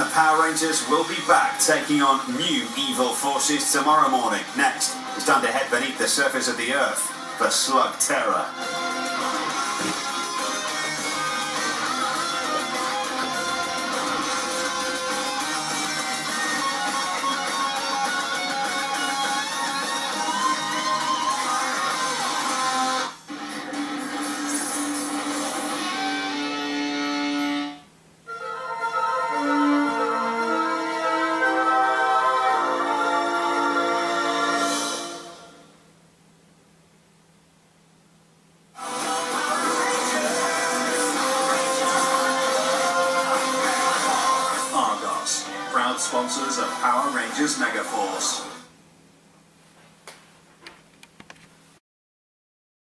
Power Rangers will be back taking on new evil forces tomorrow morning. Next, it's time to head beneath the surface of the Earth for SlugTerra. Proud sponsors of Power Rangers Megaforce.